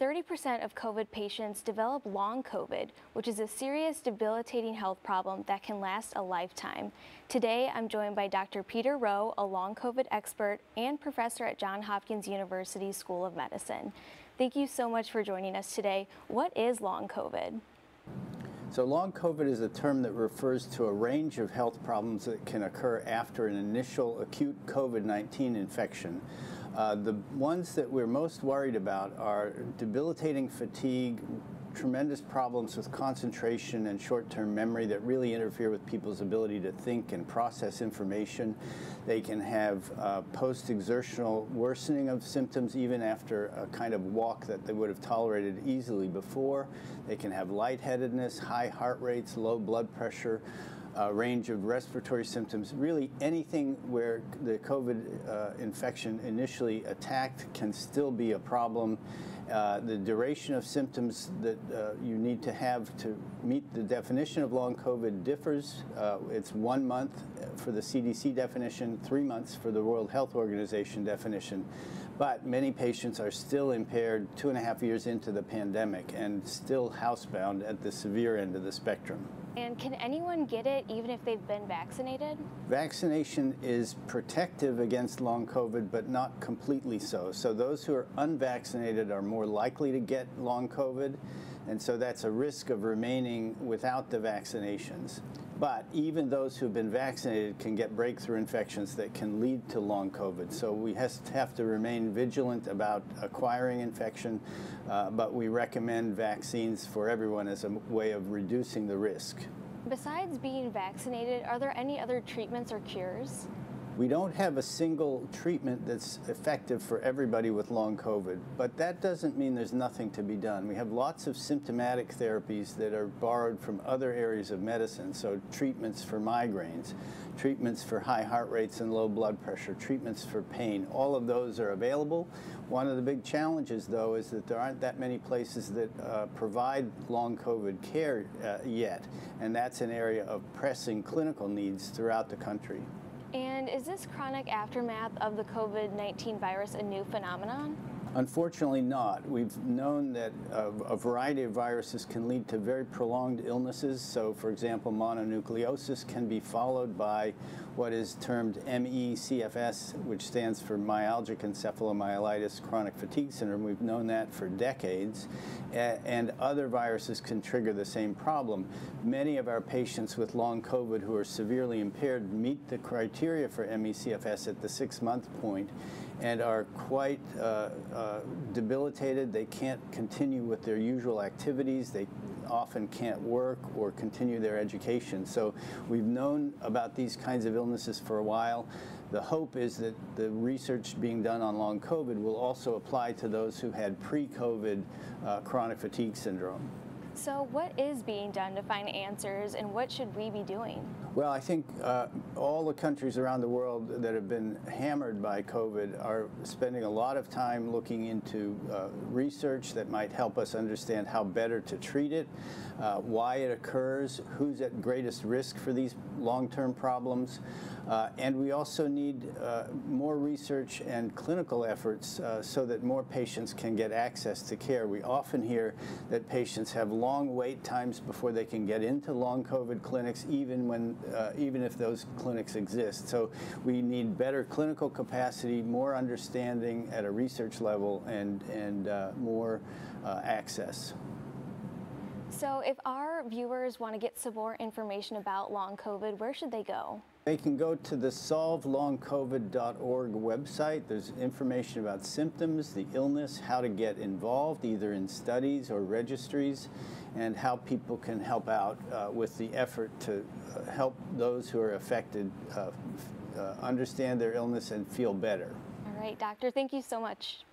30% of COVID patients develop long COVID, which is a serious, debilitating health problem that can last a lifetime. Today, I'm joined by Dr. Peter Rowe, a long COVID expert and professor at Johns Hopkins University School of Medicine. Thank you so much for joining us today. What is long COVID? So long COVID is a term that refers to a range of health problems that can occur after an initial acute COVID-19 infection. Uh, the ones that we're most worried about are debilitating fatigue, tremendous problems with concentration and short-term memory that really interfere with people's ability to think and process information. They can have uh, post-exertional worsening of symptoms even after a kind of walk that they would have tolerated easily before. They can have lightheadedness, high heart rates, low blood pressure, a range of respiratory symptoms. Really anything where the COVID uh, infection initially attacked can still be a problem. Uh, the duration of symptoms that uh, you need to have to meet the definition of long COVID differs. Uh, it's one month for the CDC definition, three months for the World Health Organization definition. But many patients are still impaired two and a half years into the pandemic and still housebound at the severe end of the spectrum. And can anyone get it even if they've been vaccinated? Vaccination is protective against long COVID, but not completely so. So those who are unvaccinated are more likely to get long COVID, and so that's a risk of remaining without the vaccinations. But even those who've been vaccinated can get breakthrough infections that can lead to long COVID. So we have to remain vigilant about acquiring infection, uh, but we recommend vaccines for everyone as a way of reducing the risk. Besides being vaccinated, are there any other treatments or cures? We don't have a single treatment that's effective for everybody with long COVID, but that doesn't mean there's nothing to be done. We have lots of symptomatic therapies that are borrowed from other areas of medicine, so treatments for migraines, treatments for high heart rates and low blood pressure, treatments for pain, all of those are available. One of the big challenges, though, is that there aren't that many places that uh, provide long COVID care uh, yet, and that's an area of pressing clinical needs throughout the country. And is this chronic aftermath of the COVID-19 virus a new phenomenon? Unfortunately not. We've known that a, a, variety of viruses can lead to very prolonged illnesses. So for example, mononucleosis can be followed by what is termed ME-CFS, which stands for myalgic encephalomyelitis chronic fatigue syndrome. We've known that for decades. and other viruses can trigger the same problem. Many of our patients with long COVID who are severely impaired meet the criteria for ME-CFS at the six-month point and are quite uh, uh, debilitated. They can't continue with their usual activities. They often can't work or continue their education. So we've known about these kinds of illnesses for a while. The hope is that the research being done on long COVID will also apply to those who had pre-COVID uh, chronic fatigue syndrome. So what is being done to find answers and what should we be doing? Well, I think uh, all the countries around the world that have been hammered by COVID are spending a lot of time looking into uh, research that might help us understand how better to treat it, uh, why it occurs, who's at greatest risk for these long-term problems. Uh, and we also need uh, more research and clinical efforts uh, so that more patients can get access to care. We often hear that patients have long wait times before they can get into long COVID clinics, even when, uh, even if those clinics exist. So we need better clinical capacity, more understanding at a research level, and and uh, more uh, access. So if our viewers want to get some more information about long COVID, where should they go? They can go to the solvelongcovid.org website. There's information about symptoms, the illness, how to get involved either in studies or registries, and how people can help out uh, with the effort to uh, help those who are affected uh, uh understand their illness and feel better. All right, doctor, thank you so much.